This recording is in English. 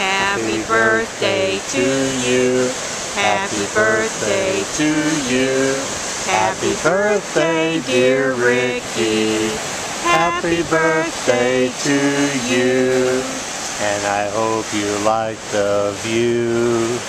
Happy birthday to you. Happy birthday to you. Happy birthday, dear Ricky. Happy birthday to you. And I hope you like the view.